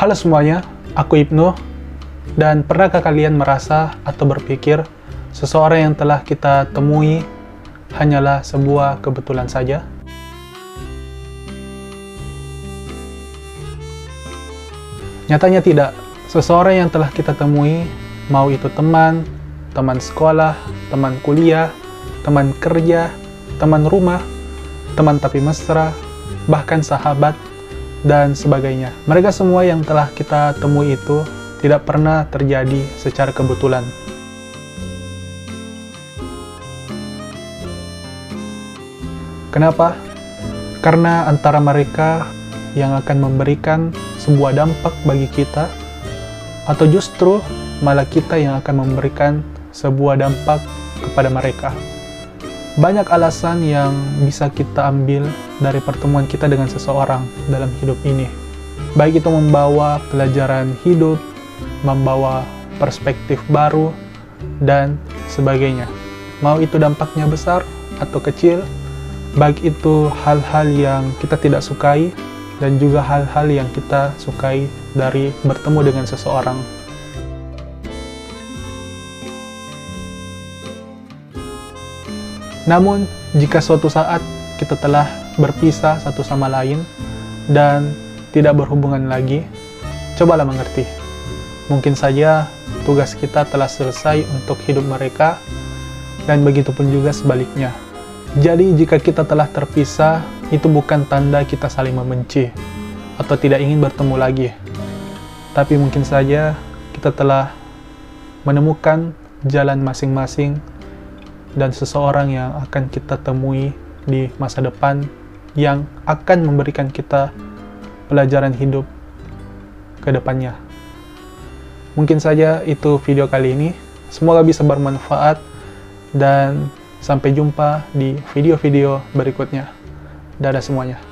Halo semuanya, aku Ibnu. Dan pernahkah kalian merasa atau berpikir seseorang yang telah kita temui hanyalah sebuah kebetulan saja? Nyatanya tidak. Seseorang yang telah kita temui, mau itu teman, teman sekolah, teman kuliah, teman kerja, teman rumah, teman tapi mesra, bahkan sahabat, dan sebagainya. Mereka semua yang telah kita temui itu tidak pernah terjadi secara kebetulan. Kenapa? Karena antara mereka yang akan memberikan sebuah dampak bagi kita, atau justru malah kita yang akan memberikan sebuah dampak kepada mereka. Banyak alasan yang bisa kita ambil dari pertemuan kita dengan seseorang dalam hidup ini. Baik itu membawa pelajaran hidup, membawa perspektif baru, dan sebagainya. Mau itu dampaknya besar atau kecil, baik itu hal-hal yang kita tidak sukai, dan juga hal-hal yang kita sukai dari bertemu dengan seseorang. Namun, jika suatu saat kita telah berpisah satu sama lain dan tidak berhubungan lagi, cobalah mengerti. Mungkin saja tugas kita telah selesai untuk hidup mereka, dan begitu pun juga sebaliknya. Jadi, jika kita telah terpisah, itu bukan tanda kita saling membenci atau tidak ingin bertemu lagi, tapi mungkin saja kita telah menemukan jalan masing-masing dan seseorang yang akan kita temui di masa depan yang akan memberikan kita pelajaran hidup ke depannya. Mungkin saja itu video kali ini. Semoga bisa bermanfaat dan sampai jumpa di video-video berikutnya. Dadah semuanya.